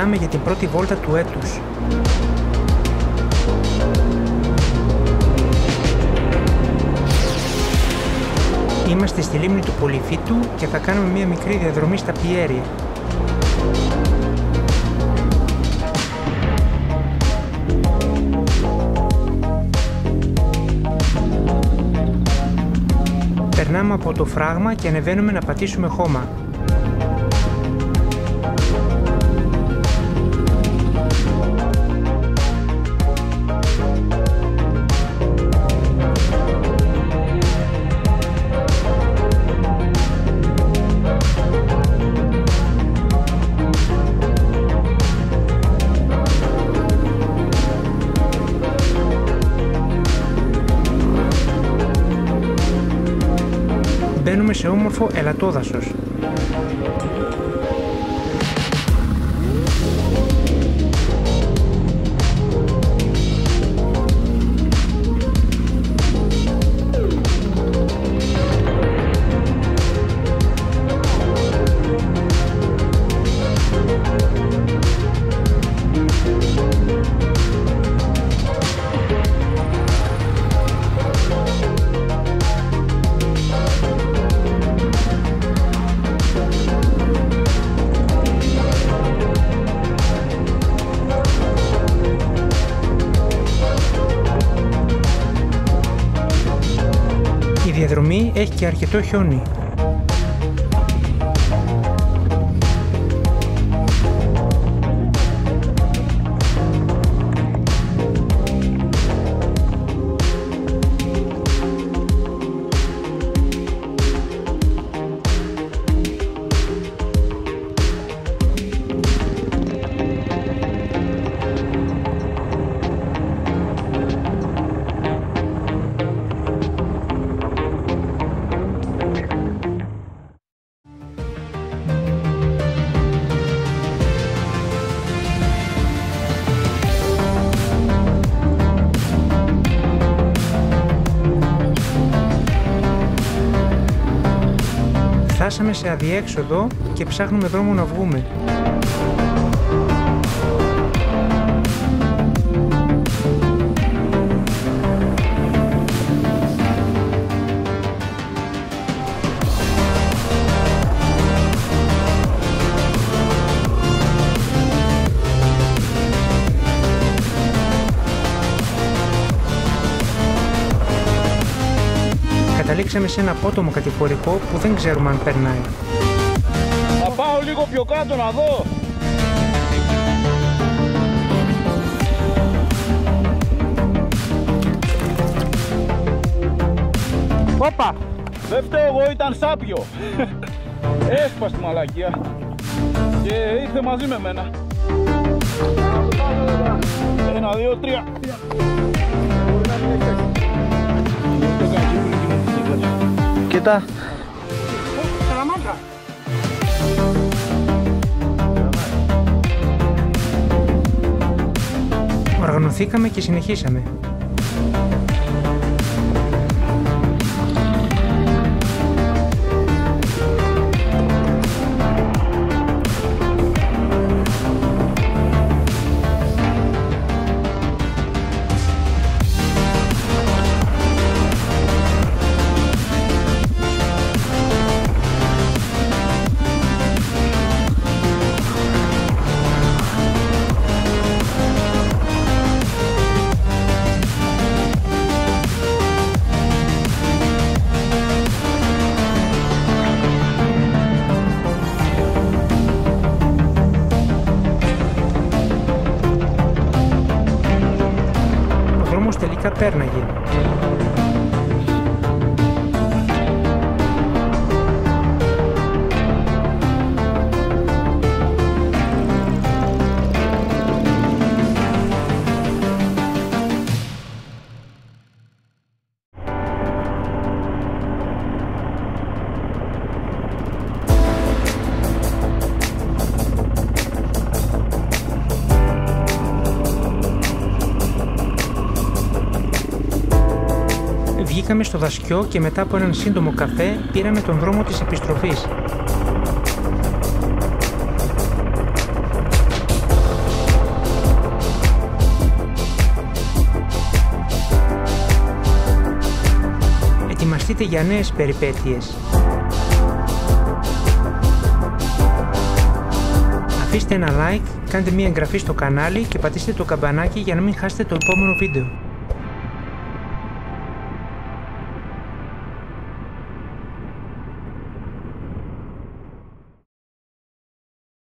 Περνάμε για την πρώτη βόλτα του έτους. Είμαστε στη λίμνη του Πολυφίτου και θα κάνουμε μια μικρή διαδρομή στα Πιέρια. Περνάμε από το φράγμα και ανεβαίνουμε να πατήσουμε χώμα. Μπαίνουμε σε όμορφο ελατόδασος. Διαδρομή έχει και αρκετό χιόνι. Σε αδιέξοδο και ψάχνουμε δρόμο να βγούμε. Καταλήξαμε σε ένα απότομο κατηφορικό που δεν ξέρουμε αν περνάει. Θα πάω λίγο πιο κάτω να δω. Όπα! Δεν φταίω εγώ, ήταν σάπιο. Έσπασε τη μαλακία. Και ήρθε μαζί με μένα. Ένα, δύο, τρία. Κοίτα. Σαλαμάντρα! Οργανωθήκαμε και συνεχίσαμε. Катерна є. Ήρθαμε στο δασκιό και μετά από έναν σύντομο καφέ πήραμε τον δρόμο της επιστροφής. Ετοιμαστείτε για νέες περιπέτειες. Αφήστε ένα like, κάντε μία εγγραφή στο κανάλι και πατήστε το καμπανάκι για να μην χάσετε το επόμενο βίντεο.